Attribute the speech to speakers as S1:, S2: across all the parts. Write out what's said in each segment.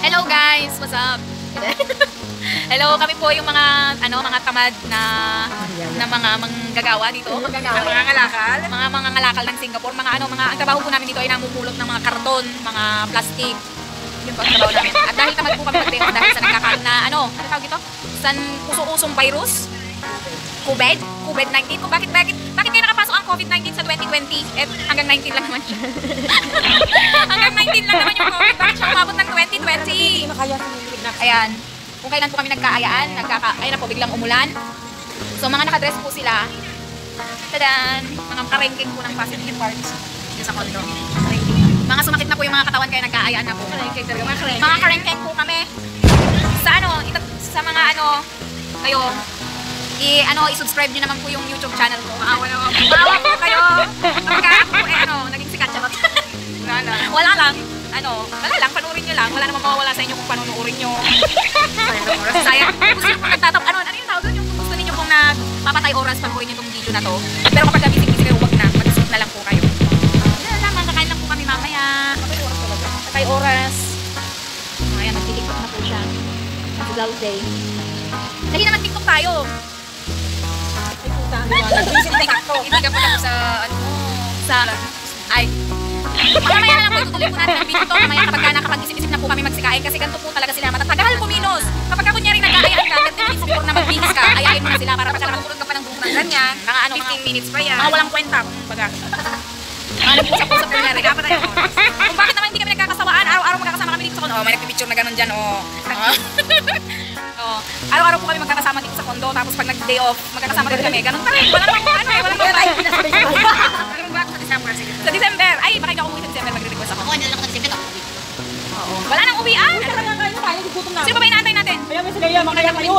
S1: Hello guys, what's up? Hello, kami po yung mga ano mga tamad na na mga manggagawa dito.
S2: Ang mga ngalakal.
S1: Mga mga ngalakal ng Singapore, mga ano, mga ang trabaho po namin dito ay namumulot ng mga karton, mga plastic. Yun po ang trabaho namin. At dahil tamad po kami mag dahil sa nagkakaroon na ano, ano tawag ito? Sa uso-usong virus. COVID? COVID-19? Kung bakit, bakit, bakit kayo COVID-19 sa 2020? Eh, hanggang 19 lang naman siya. hanggang 19 lang naman yung COVID. Bakit siya umabot ng 2020?
S2: Makaya sumilid na.
S1: Ayan. Kung kailan po kami nagkaayaan, nagkaka, ayun na po, biglang umulan. So, mga nakadress po sila. Tadan! Mga karengking po ng positive parts dito sa condo. Mga sumakit na po yung mga katawan kaya nagkaayaan na po.
S2: Karengkeng talaga. Mga karengkeng.
S1: Mga karengking po kami. Sa ano, ito, sa mga ano, kayo, i ano i-subscribe niyo naman po yung YouTube channel ko. Maawa naman po. Maawa po kayo. Pagka ako eh ano, naging sikat charot.
S2: Wala na.
S1: wala lang. Ano, wala lang, panuorin niyo lang. Wala namang mawawala sa inyo kung panunuorin niyo.
S2: Oras.
S1: Sayang. Gusto niyo pong nagtatap, ano, ano yung tawag doon? Yung kung gusto niyo pong nagpapatay oras panuorin niyo tong video na to. Pero kapag gamitin kayo, huwag na. Mag-skip na lang po kayo. Wala lang, kakain lang po kami mamaya.
S2: Kapag oras talaga.
S1: Patay oras. Ayan, nagtitiktok na po siya. Mag-vlog day. Dahil naman TikTok tayo. Hindi ka pala sa, ano, sa, ay, mamaya na lang po, itutuloy po natin ang video to. Mamaya kapag ka nakapag-isip-isip na po kami magsikain kasi ganito po talaga sila matatagal kumilos. Kapag ka kunyari nag-aayaan ka, 30 minutes before na mag-bihis ka, ayayin mo na sila para pagka nakatulog ka pa ng buhok ng ganyan. Mga ano, mga
S2: 15 minutes pa yan.
S1: mga walang kwenta. Mga nagpusap-usap po na rin. Dapat tayo oras. Kung bakit naman hindi kami nagkakasawaan, araw-araw magkakasama kami dito. Oh, may nagpipicture na ganun dyan, oh. oh. Araw-araw po kami magkakasama sa kondo, tapos pag nag-day off, magkakasama din kami. Ganun pa rin. Wala namang ano eh, wala
S2: Kaya
S1: namang mo ba ako sa December? Sige. Sa December. Ay, baka hindi ako umuwi sa December. Magre-request ako.
S3: Ako, hindi lang ako nag-sipit ako.
S1: Oo. Wala nang uwian.
S2: Talaga kayo, tayo gugutom na.
S1: Sino ba ba inaantay natin?
S2: Kaya may sila yan, makaya kayo.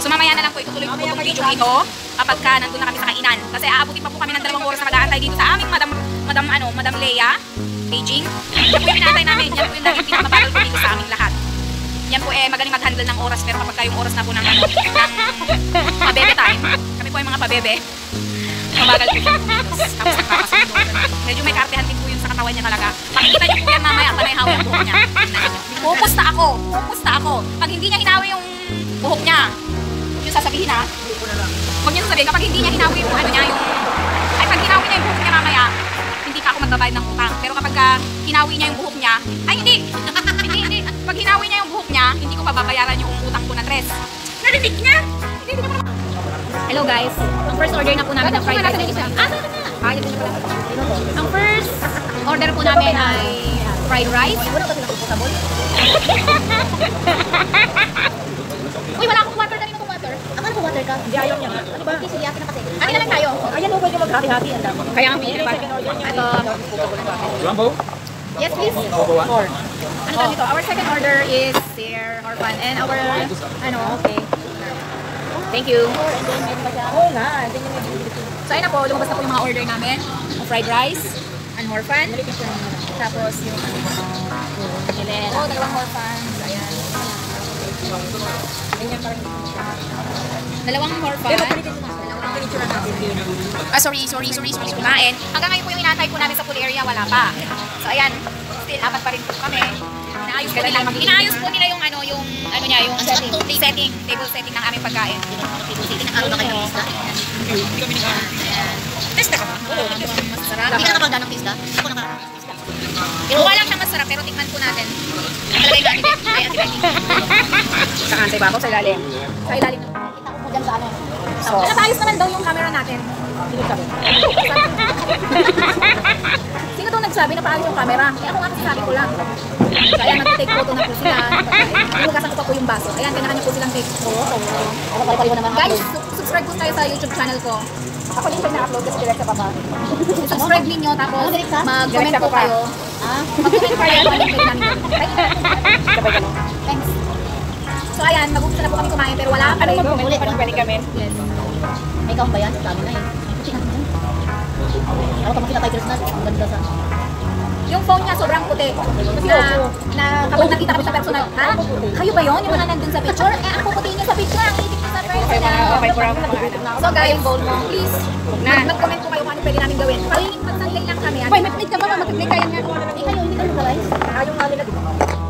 S1: So mamaya na lang po itutuloy ko itong video ito kapag ka nandun na kami sa kainan. Kasi aabutin pa po kami ng dalawang oras na mag-aantay dito sa aming Madam, Madam, ano, Madam Leia, Beijing. Yan po yung inaantay namin. Yan po yung naging pinakabagal po dito sa aming lahat. Yan po eh magaling mag-handle ng oras pero kapag ka yung oras na po ng ano, ng pabebe time, kami po yung mga pabebe, mabagal po siya kumilos. Tapos nagpapasundo. Medyo may kartehan din po yun sa katawan niya talaga. Makikita niyo po yan mamaya panay ang buhok niya. Pupusta ako. Pupusta ako. Pag hindi niya hinawi yung buhok niya, yung sasabihin ha, huwag niyo sasabihin, kapag hindi niya hinawi yung ano niya, yung, ay pag hinawi niya yung buhok niya mamaya, hindi ka ako magbabayad ng utang. Pero kapag ka hinawi niya yung buhok niya, ay hindi, hindi, hindi, pag hinawi niya hindi ko pababayaran yung utang ko na dress. Narinig niya? Hello guys, ang first order na po namin ng fried rice. Ah, sana na. Ah, yun pala. Ang first order po namin ay fried rice. Uy, wala akong water kanina kong water.
S3: Akala ko water ka.
S2: Hindi, ayaw niya. Ano ba?
S3: Hindi, sige, akin na kasi.
S1: Ano na lang tayo?
S2: Ayan, okay yung maghati-hati. Ang.
S1: Kaya nga may. Ito.
S4: Rambo?
S1: Yes, please.
S2: Four.
S1: Ano tawag ito? Our second order is Sir Orphan. And our, ano, okay. Thank you.
S2: Oo nga.
S1: So, ayun na po. Lumabas na po yung mga order namin. Ang fried rice. Ang horfan. Tapos yung Hilera. Oh, dalawang horfans. Ayan. Dalawang horfan. Ah, sorry, sorry, sorry, sorry, kumain. Hanggang ngayon po yung inaantay po namin sa pool area, wala pa. So, ayan, still, apat pa rin po kami. Inaayos po nila, inaayos po nila yung ano, yung, ano niya, yung setting, setting, table setting ng aming pagkain.
S3: Nag-aaral ba kayo ng pista?
S1: Test ako. Oo, masarap.
S3: Hindi ka nakapagdaan ng pista? Ako pista.
S1: Pero wala siya masarap, pero tikman po natin. Nakalagay na Ate Betty. Ay, Ate Betty.
S2: Sa ibabaw? Sa ilalim.
S1: Sa ilalim.
S3: Kita ko po dyan sa ano.
S2: So,
S1: Pero ayos naman daw yung camera natin. Sino daw nagsabi na paayos yung camera? Eh ako nga kasi sabi ko lang. So ayan, mag-take photo na po sila. Hinugasan ko pa po yung baso. Ayan, kailangan niyo po silang take photo.
S3: Ako pare-pareho naman.
S1: Guys, su- subscribe po tayo sa YouTube channel ko.
S2: Ako din siya na-upload kasi direct sa baba.
S1: Subscribe ninyo, tapos
S3: Ano,
S1: mag-comment po
S2: pa.
S1: kayo.
S3: Ah,
S1: Mag-comment kayo ano yung. Thanks. So ayan, mag-umpisa na po kami kumain pero wala pa
S2: Ano
S1: rin.
S2: mag-comment? Ulit, parang pwede kami.
S1: Yes.
S3: may ikaw ba yan? Sabi na eh. Ako pa makita kay Christmas, ang ganda sa...
S1: Yung phone niya sobrang puti. Na, na kapag nakita kami sa personal, ha? Kayo ba yon Yung mga nandun sa picture? Eh, ang puputi niya sa picture, ang itik sa personal.
S2: Okay, for
S1: So guys, please, mag-comment po kayo kung ano pwede namin gawin. Kayo, magsalilay lang kami. Wait, mag-click ka ba? Mag-click kayo nga.
S3: Eh, kayo, hindi kayo guys.
S2: Ayaw nga nila dito.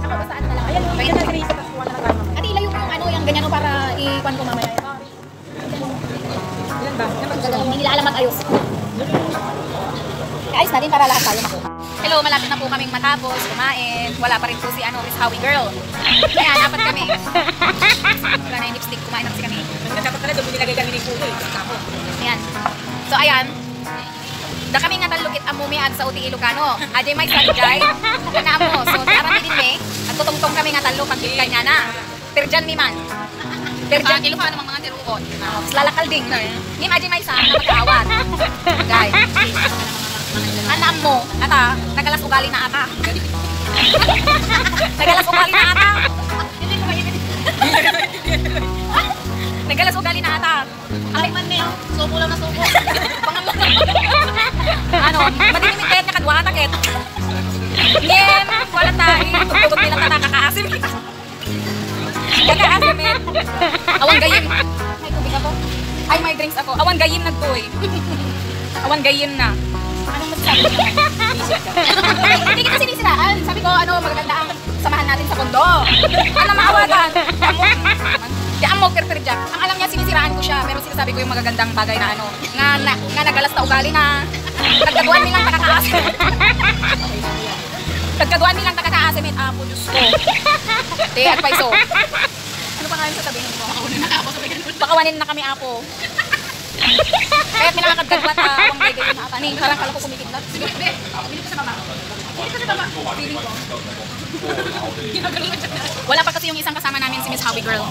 S2: Nakabasaan
S1: na lang. Ayan, yun na sa kasuha na lang tayo. Ate, ilayo mo yung ano, yung ganyan para ipan ko mamaya.
S2: Ilan ba?
S3: Hindi nila alam mag-ayos. Ayos natin para lahat tayo makuha.
S1: Hello, malapit na po kaming matapos, kumain. Wala pa rin po si ano, Miss Howie Girl. Kaya dapat kami. Wala na yung lipstick, kumain na kasi kami.
S2: Dapat pala doon nilagay kami ni Kuya. eh.
S1: Ayan. So, ayan. Da kami nga talukit amumi at sa uti Ilocano. Ajay may sanjay. Kana mo. So, parang din me. At tutungtong kami nga talo pag kanya na. Perjan mi man. Perjan Ilocano mga mga tiruon. Lalakal ding. Ni ajay may sa na mag-aawat. Guys. Anam mo. Ata, nagalas ugali na ata. nagalas ugali na ata. Nagalas ugali na ata. Ang man niyo. Subo lang na. Pangamot ano, madinimit na kadwa takit. Ngem, wala tayo. Tugtugod nila na nakakaasim. Kakaasim eh. Awan gayim. May tubig ako. Ay, may drinks ako. Awan gayim na to eh. Awan gayim na. Anong masasabi niyo? Hindi kita sinisiraan. Sabi ko, ano, magaganda ang samahan natin sa kondo. Ano maawagan? Amo, di amo kerperja. Ang alam niya, sinisiraan ko siya. Pero sinasabi ko yung magagandang bagay na ano. Nga, na, nga nagalas na ugali na. Nagkaduan nilang takakaasim. Nagkaduan nilang takakaasim. At apo, Diyos ko. Te, at paiso. Ano pa nga yung sasabihin ko? Pakawanin na kami, apo. Kaya pinakakagdagwat ka, uh, kung gagawin na atani. Parang kala ko kumikit na. Sige, be. Bilip ka sa baba. Bilip ka sa baba. Feeling ko. Wala pa kasi yung isang kasama namin si Miss Howie Girl.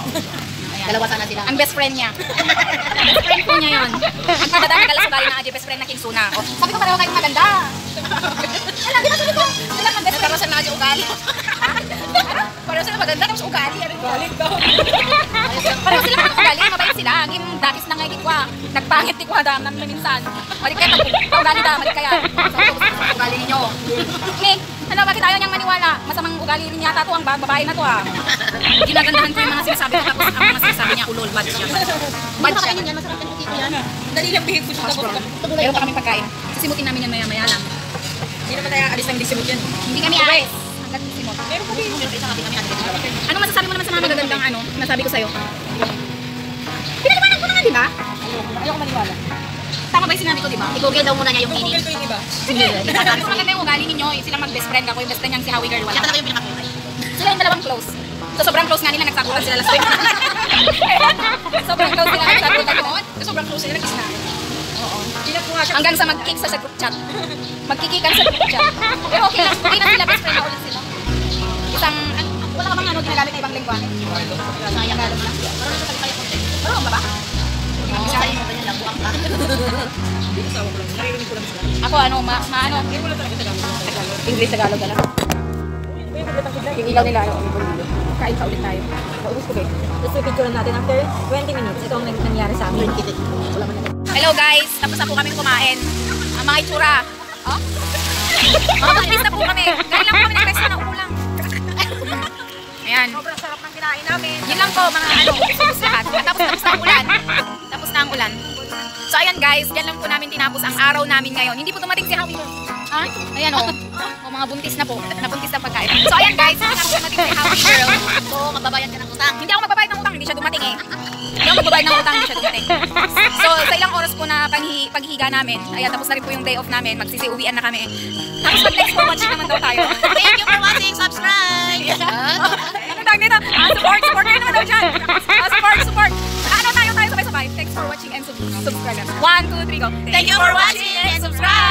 S3: Dalawa sana sila.
S1: Ang best friend niya. best friend po niya yun. Ang maganda na galas ugali na Aji, best friend na Kinsuna. Oh, sabi ko pareho kayong maganda. Ba sabi ko? Sila mag best friend. Pero sa Aji ugali. Pareho sila maganda, tapos ugali. Galit daw. Pareho sila mga ugali, mabait sila. Yung dakis na ngayon ko, nagpangit di ko hadam namin minsan. Mali kaya ugali da, mali kaya. Ko ugali ninyo. Ni, ano, bakit ayaw niyang maniwala? Masamang ugali rin yata to, ang ba- babae na to ah. Ginagandahan ko yung mga sinasabi ko, tapos ang mga sinasabi niya, ulol, bad siya. Bad siya.
S3: kainin yan, masarap yung yan.
S2: Dali lang bihig ko siya.
S1: Meron pa kami pagkain. Sisimutin namin yan maya-maya lang.
S2: Hindi naman tayo alis ng disimot yan.
S1: Hindi kami ayos.
S2: Meron pa bihig.
S1: Ano masasabi mo naman sa mga magagandang ano? Nasabi ko sa'yo. Pinaliwanag ko na nga, di ba?
S2: Ayoko maniwala.
S1: Tama ba yung sinabi ko, di ba?
S3: I-google daw muna niya yung meaning.
S2: ko yun, di ba?
S3: Sige.
S1: Sabi ko maganda yung ugali ninyo, yung silang mag-best friend ako, yung best friend niyang si Howie Girl, wala.
S3: Siya talaga yung pinaka-favorite.
S1: Sila yung dalawang close. So sobrang close nga nila, nagsakulan sila last week. sobrang close sila, nagsakulan doon.
S2: So, sobrang close sila, nag-kiss na. Oo. Ko.
S1: Hanggang sa mag-kick sa, sa group chat. Magkikikan sa group chat. Pero okay lang, okay na sila, best friend na ulit sila. Isang, ano, wala ka bang ano, ginagamit na ibang lingwa?
S3: Sayang. Marunong na sa kayo konti.
S1: Marunong ba ba?
S3: Oo, sabi mo ka.
S2: Ko lang. Ko lang sila.
S1: Ako ano, ma, ma ano,
S2: Hindi ko lang.
S1: English Tagalog lang. Yung ilaw nila, ano, kain pa ulit tayo.
S2: Paubos ko, babe. Tapos pipicturean natin after 20 minutes. Ito ang nang- nangyari sa amin.
S1: Hello guys, tapos na po kami kumain. Ang mga itsura. Oh? Mga na po kami. Galing lang po kami restaurant na umulang. Ayan.
S2: Sobrang sarap ng kinain namin.
S1: Yun lang po mga ano, ubus lahat. At tapos tapos na ang ulan. Tapos na ang ulan. So ayan guys, yan lang po namin tinapos ang araw namin ngayon. Hindi po dumating si Howie. Ha? Ayan o. O mga buntis na po. Nabuntis na pagkain. So ayan guys, hindi na po dumating si Howie girl.
S3: So, magbabayad ka ng utang.
S1: Hindi ako magbabayad ng utang, hindi siya dumating eh. Hindi ako magbabayad ng utang, hindi siya dumating. So, sa ilang oras po na paghi paghiga namin, ayan, tapos na rin po yung day off namin, magsisiuwian na kami. Tapos mag-next for watching naman daw tayo.
S3: Thank you for watching. Subscribe.
S1: ano tawag nito? Ah, support, support kayo naman daw dyan. Ah, support, support. Ano tayo tayo sabay-sabay. Thanks for watching and sub subscribe. One, two, three, go.
S3: Thank you for watching and subscribe.